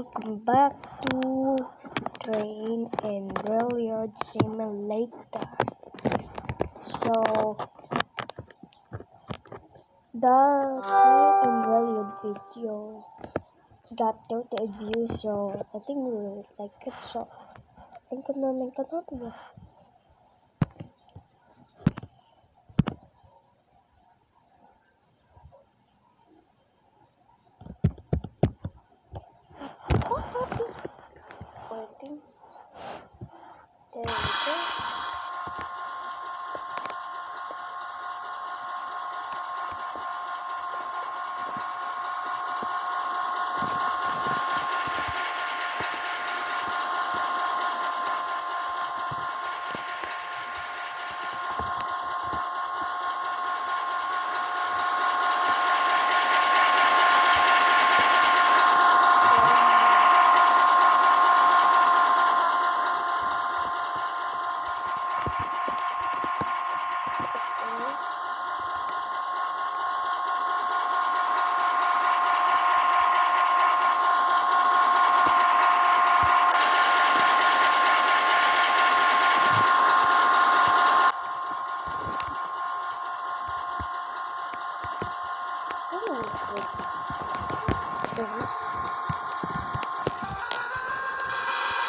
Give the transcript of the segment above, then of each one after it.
Welcome back to Train and Rail Yard Simulator. So, the Train and Rail Yard video got 30 views, so I think we like it. So, ang ganda ng kanal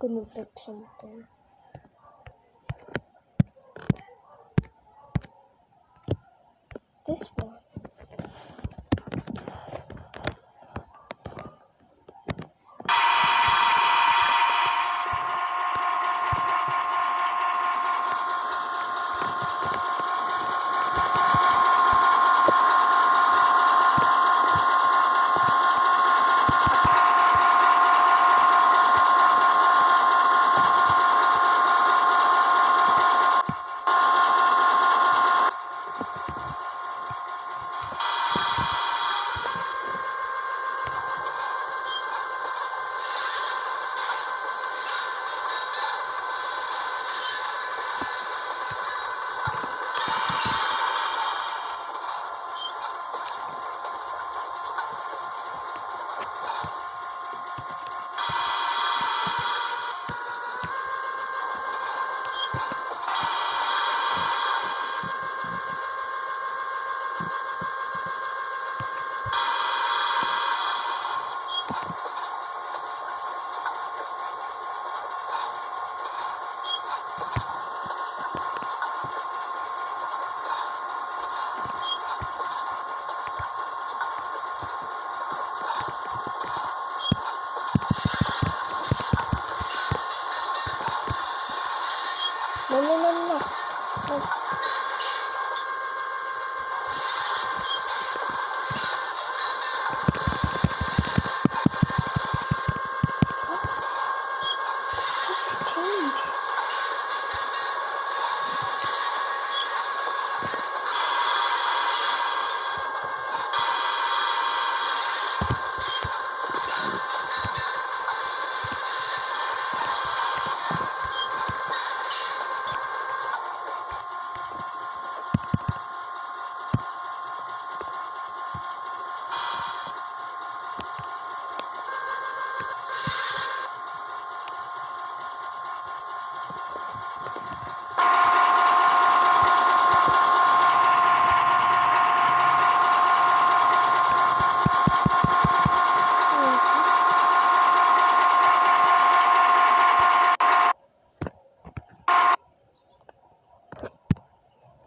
gonna pick something. This one.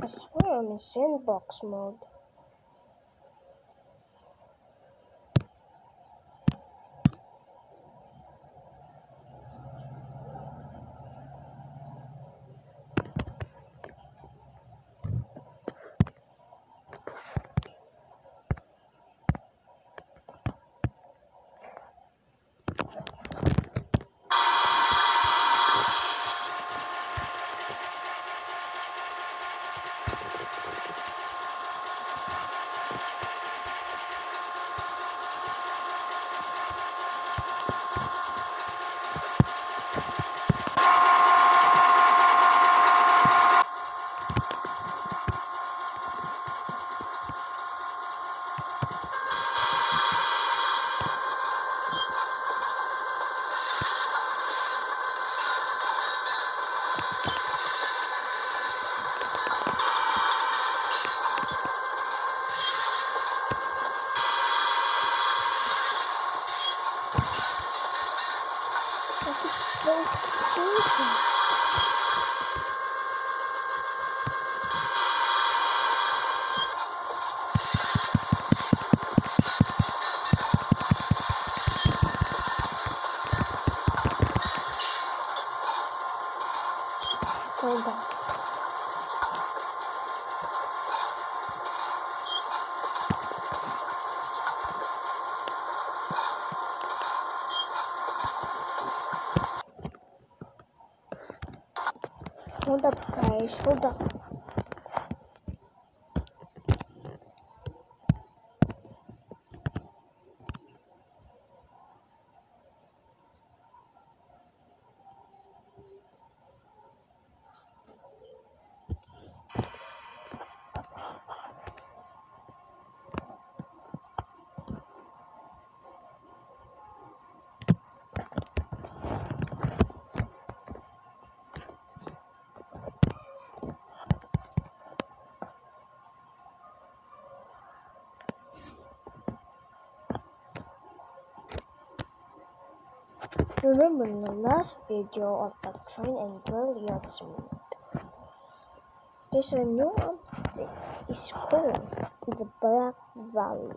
I swear I'm in sandbox mode. Солдат Крейш, солдат Remember the last video of the train and billiards meet? There's a new update. It's called the Black Valley.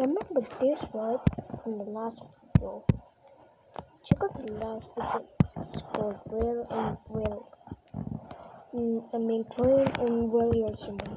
Remember this right from the last video. Check out the last video. It's called Whale and Whale. Mm, I mean Train and Whale Simulator. Spawn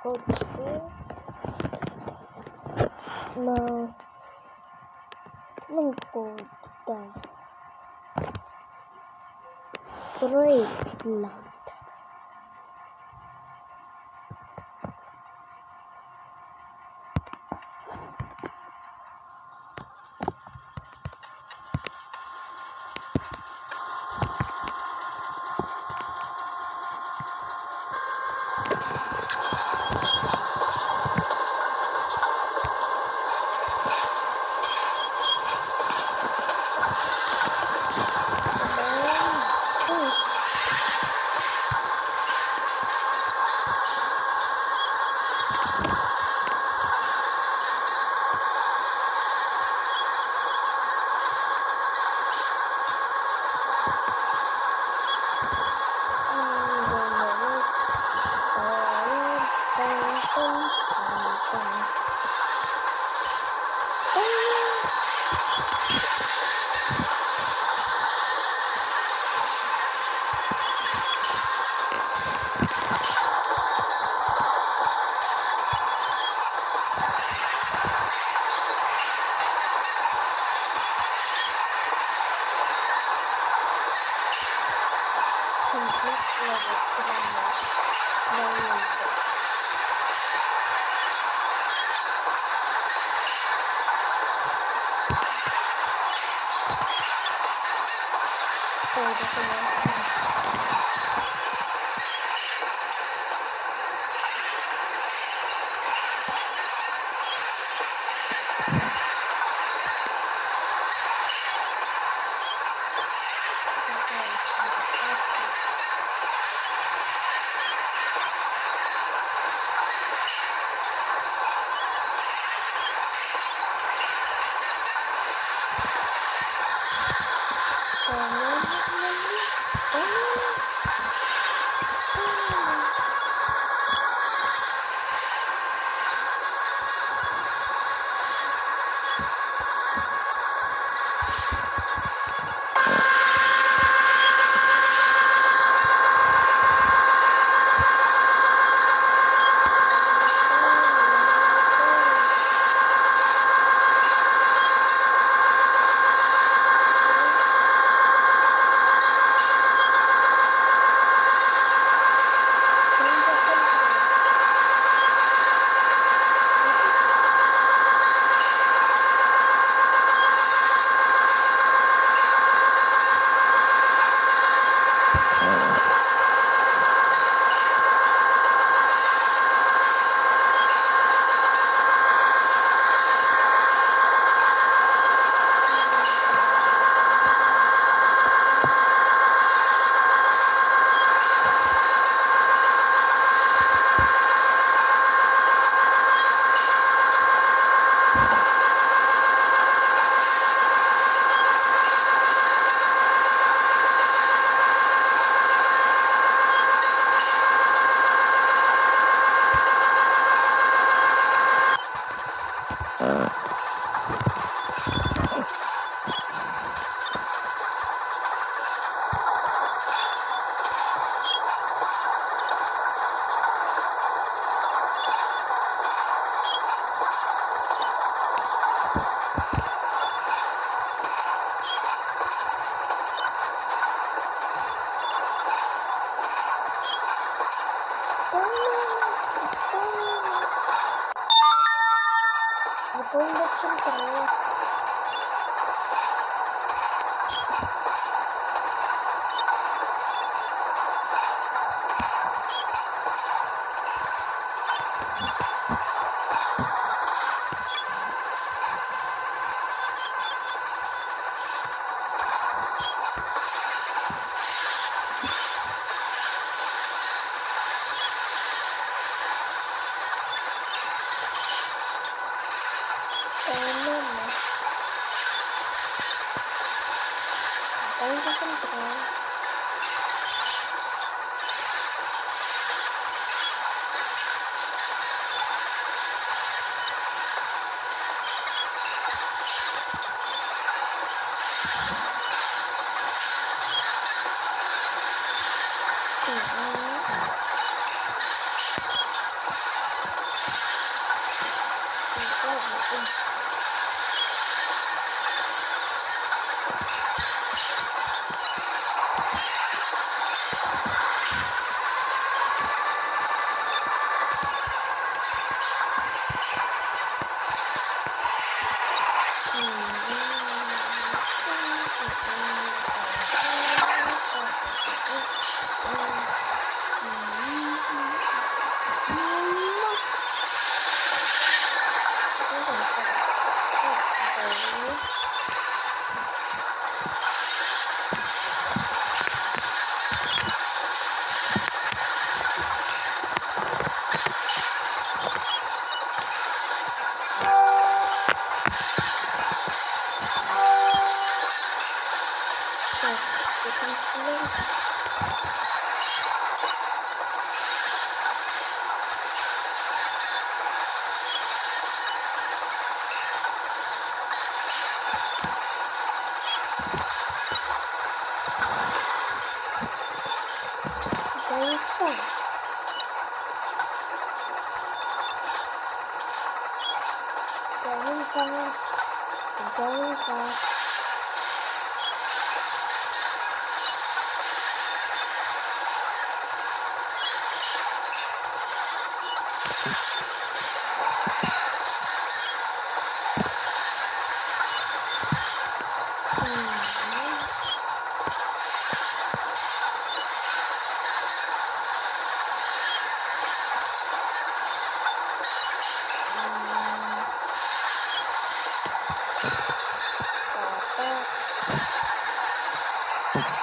Go straight. Now, I'm Oh.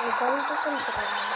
バイトするとかね